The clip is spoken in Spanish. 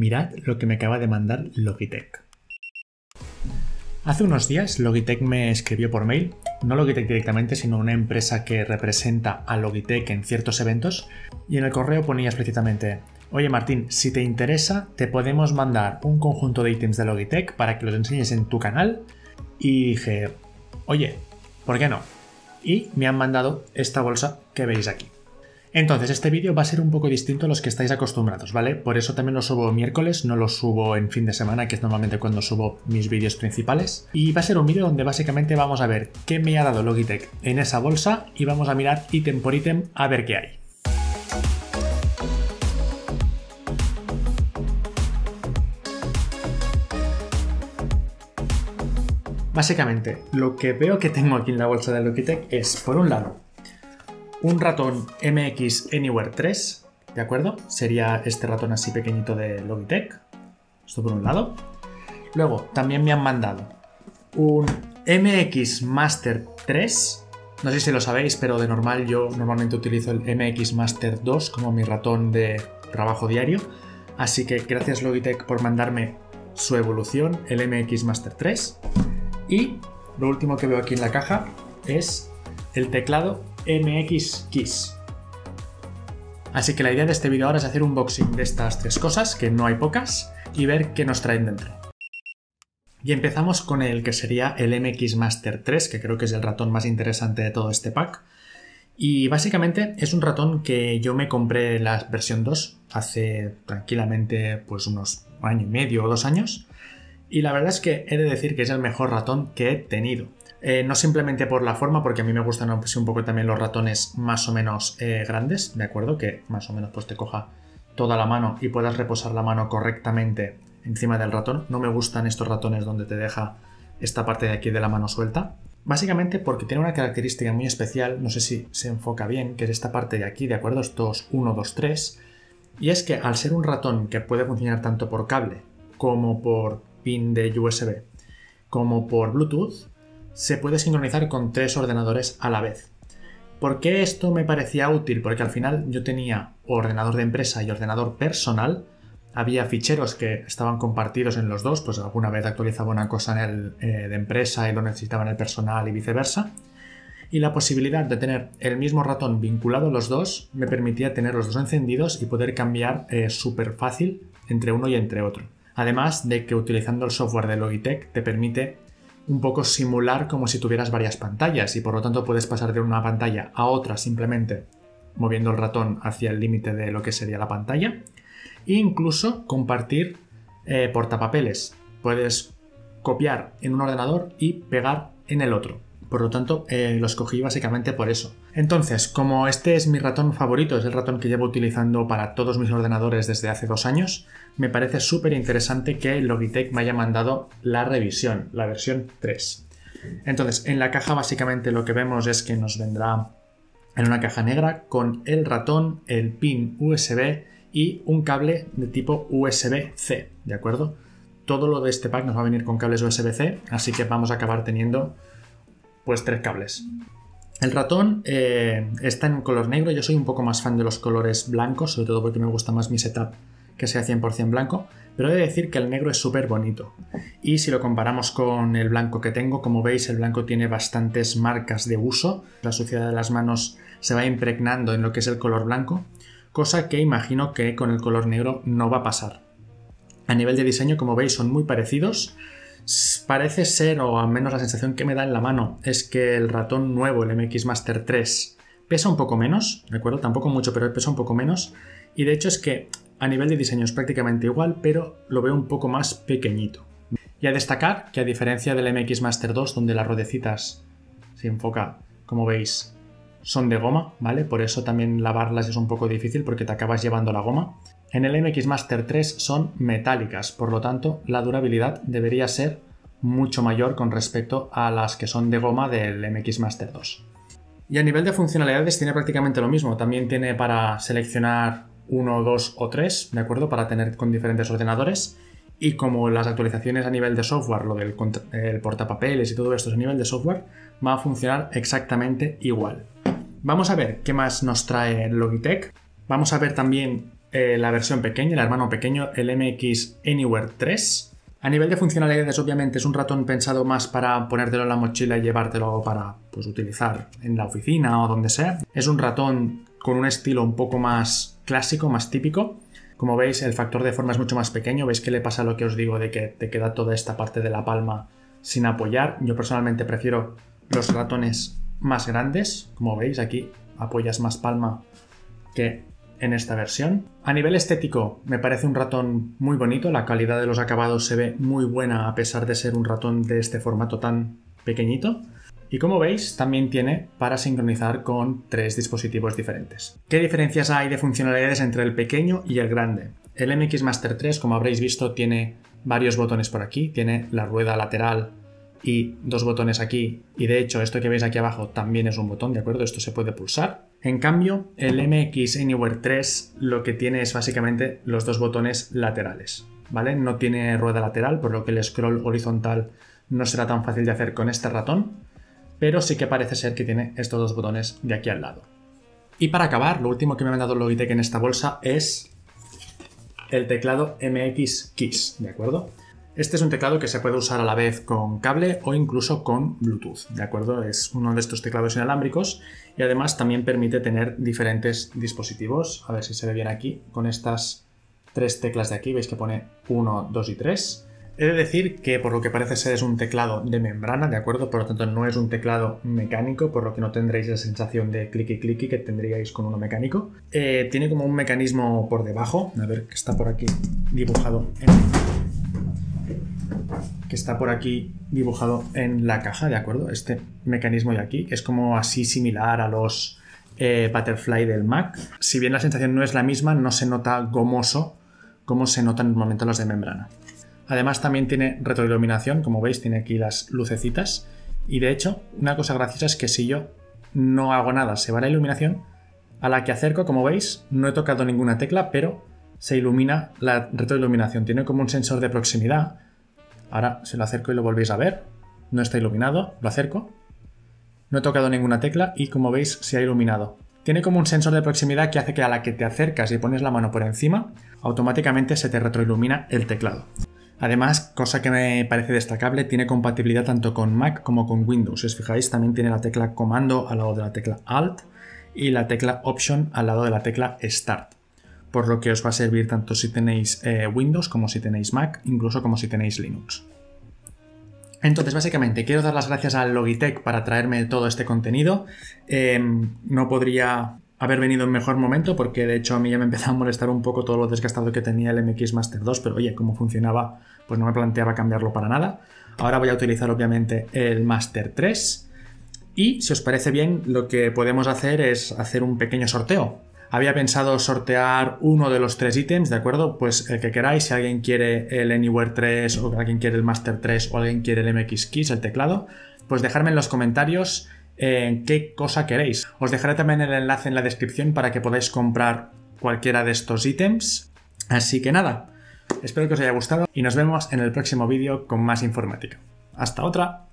Mirad lo que me acaba de mandar Logitech. Hace unos días Logitech me escribió por mail, no Logitech directamente, sino una empresa que representa a Logitech en ciertos eventos, y en el correo ponía explícitamente, oye Martín, si te interesa, te podemos mandar un conjunto de ítems de Logitech para que los enseñes en tu canal. Y dije, oye, ¿por qué no? Y me han mandado esta bolsa que veis aquí. Entonces, este vídeo va a ser un poco distinto a los que estáis acostumbrados, ¿vale? Por eso también lo subo miércoles, no lo subo en fin de semana, que es normalmente cuando subo mis vídeos principales. Y va a ser un vídeo donde básicamente vamos a ver qué me ha dado Logitech en esa bolsa y vamos a mirar ítem por ítem a ver qué hay. Básicamente, lo que veo que tengo aquí en la bolsa de Logitech es, por un lado, un ratón MX Anywhere 3, ¿de acuerdo? Sería este ratón así pequeñito de Logitech. Esto por un lado. Luego, también me han mandado un MX Master 3. No sé si lo sabéis, pero de normal yo normalmente utilizo el MX Master 2 como mi ratón de trabajo diario. Así que gracias Logitech por mandarme su evolución, el MX Master 3. Y lo último que veo aquí en la caja es el teclado MX Keys. Así que la idea de este vídeo ahora es hacer un unboxing de estas tres cosas, que no hay pocas, y ver qué nos traen dentro. Y empezamos con el que sería el MX Master 3, que creo que es el ratón más interesante de todo este pack. Y básicamente es un ratón que yo me compré la versión 2 hace tranquilamente pues unos año y medio o dos años. Y la verdad es que he de decir que es el mejor ratón que he tenido. Eh, no simplemente por la forma, porque a mí me gustan un poco también los ratones más o menos eh, grandes, ¿de acuerdo? Que más o menos pues te coja toda la mano y puedas reposar la mano correctamente encima del ratón. No me gustan estos ratones donde te deja esta parte de aquí de la mano suelta. Básicamente porque tiene una característica muy especial, no sé si se enfoca bien, que es esta parte de aquí, ¿de acuerdo? Estos 1, 2, 3. Y es que al ser un ratón que puede funcionar tanto por cable como por pin de USB como por Bluetooth, se puede sincronizar con tres ordenadores a la vez. ¿Por qué esto me parecía útil? Porque al final yo tenía ordenador de empresa y ordenador personal. Había ficheros que estaban compartidos en los dos, pues alguna vez actualizaba una cosa en el eh, de empresa y lo necesitaba en el personal y viceversa. Y la posibilidad de tener el mismo ratón vinculado a los dos me permitía tener los dos encendidos y poder cambiar eh, súper fácil entre uno y entre otro. Además de que utilizando el software de Logitech te permite un poco simular como si tuvieras varias pantallas y por lo tanto puedes pasar de una pantalla a otra simplemente moviendo el ratón hacia el límite de lo que sería la pantalla e incluso compartir eh, portapapeles. Puedes copiar en un ordenador y pegar en el otro. Por lo tanto, eh, lo escogí básicamente por eso. Entonces, como este es mi ratón favorito, es el ratón que llevo utilizando para todos mis ordenadores desde hace dos años, me parece súper interesante que Logitech me haya mandado la revisión, la versión 3. Entonces, en la caja básicamente lo que vemos es que nos vendrá en una caja negra con el ratón, el pin USB y un cable de tipo USB-C, ¿de acuerdo? Todo lo de este pack nos va a venir con cables USB-C, así que vamos a acabar teniendo pues tres cables. El ratón eh, está en color negro, yo soy un poco más fan de los colores blancos, sobre todo porque me gusta más mi setup que sea 100% blanco, pero he de decir que el negro es súper bonito. Y si lo comparamos con el blanco que tengo, como veis el blanco tiene bastantes marcas de uso, la suciedad de las manos se va impregnando en lo que es el color blanco, cosa que imagino que con el color negro no va a pasar. A nivel de diseño, como veis, son muy parecidos, Parece ser, o al menos la sensación que me da en la mano, es que el ratón nuevo, el MX Master 3, pesa un poco menos, ¿de acuerdo? Tampoco mucho, pero pesa un poco menos. Y de hecho es que a nivel de diseño es prácticamente igual, pero lo veo un poco más pequeñito. Y a destacar que a diferencia del MX Master 2, donde las rodecitas se enfoca, como veis, son de goma, ¿vale? Por eso también lavarlas es un poco difícil porque te acabas llevando la goma. En el MX Master 3 son metálicas, por lo tanto la durabilidad debería ser mucho mayor con respecto a las que son de goma del MX Master 2. Y a nivel de funcionalidades tiene prácticamente lo mismo, también tiene para seleccionar uno, dos o tres, ¿de acuerdo? Para tener con diferentes ordenadores. Y como las actualizaciones a nivel de software, lo del el portapapeles y todo esto es a nivel de software, va a funcionar exactamente igual. Vamos a ver qué más nos trae Logitech. Vamos a ver también eh, la versión pequeña, el hermano pequeño, el MX Anywhere 3. A nivel de funcionalidades, obviamente es un ratón pensado más para ponértelo en la mochila y llevártelo para pues, utilizar en la oficina o donde sea. Es un ratón con un estilo un poco más clásico, más típico. Como veis, el factor de forma es mucho más pequeño. ¿Veis que le pasa lo que os digo de que te queda toda esta parte de la palma sin apoyar? Yo personalmente prefiero los ratones más grandes. Como veis, aquí apoyas más palma que en esta versión. A nivel estético me parece un ratón muy bonito, la calidad de los acabados se ve muy buena a pesar de ser un ratón de este formato tan pequeñito. Y como veis, también tiene para sincronizar con tres dispositivos diferentes. ¿Qué diferencias hay de funcionalidades entre el pequeño y el grande? El MX Master 3, como habréis visto, tiene varios botones por aquí, tiene la rueda lateral y dos botones aquí. Y de hecho, esto que veis aquí abajo también es un botón, ¿de acuerdo? Esto se puede pulsar. En cambio, el MX Anywhere 3 lo que tiene es básicamente los dos botones laterales, ¿vale? No tiene rueda lateral, por lo que el scroll horizontal no será tan fácil de hacer con este ratón, pero sí que parece ser que tiene estos dos botones de aquí al lado. Y para acabar, lo último que me ha mandado Logitech en esta bolsa es el teclado MX Keys, ¿de acuerdo? Este es un teclado que se puede usar a la vez con cable o incluso con Bluetooth, ¿de acuerdo? Es uno de estos teclados inalámbricos y además también permite tener diferentes dispositivos. A ver si se ve bien aquí, con estas tres teclas de aquí, veis que pone 1, 2 y 3. He de decir que por lo que parece ser es un teclado de membrana, ¿de acuerdo? Por lo tanto no es un teclado mecánico, por lo que no tendréis la sensación de clicky clicky que tendríais con uno mecánico. Eh, tiene como un mecanismo por debajo, a ver que está por aquí dibujado en que está por aquí dibujado en la caja, ¿de acuerdo? Este mecanismo de aquí, que es como así similar a los eh, Butterfly del Mac. Si bien la sensación no es la misma, no se nota gomoso como se notan normalmente los de membrana. Además también tiene retroiluminación, como veis tiene aquí las lucecitas. Y de hecho, una cosa graciosa es que si yo no hago nada, se va la iluminación, a la que acerco, como veis, no he tocado ninguna tecla, pero se ilumina la retroiluminación. Tiene como un sensor de proximidad Ahora se lo acerco y lo volvéis a ver. No está iluminado, lo acerco. No he tocado ninguna tecla y como veis se ha iluminado. Tiene como un sensor de proximidad que hace que a la que te acercas y pones la mano por encima, automáticamente se te retroilumina el teclado. Además, cosa que me parece destacable, tiene compatibilidad tanto con Mac como con Windows. Si os fijáis, también tiene la tecla comando al lado de la tecla Alt y la tecla Option al lado de la tecla Start por lo que os va a servir tanto si tenéis eh, Windows como si tenéis Mac, incluso como si tenéis Linux. Entonces, básicamente, quiero dar las gracias a Logitech para traerme todo este contenido. Em, no podría haber venido en mejor momento porque de hecho a mí ya me empezó a molestar un poco todo lo desgastado que tenía el MX Master 2, pero oye, como funcionaba, pues no me planteaba cambiarlo para nada. Ahora voy a utilizar obviamente el Master 3 y si os parece bien, lo que podemos hacer es hacer un pequeño sorteo. Había pensado sortear uno de los tres ítems, ¿de acuerdo? Pues el que queráis, si alguien quiere el Anywhere 3 o alguien quiere el Master 3 o alguien quiere el MX Keys, el teclado, pues dejadme en los comentarios eh, qué cosa queréis. Os dejaré también el enlace en la descripción para que podáis comprar cualquiera de estos ítems. Así que nada, espero que os haya gustado y nos vemos en el próximo vídeo con más informática. Hasta otra.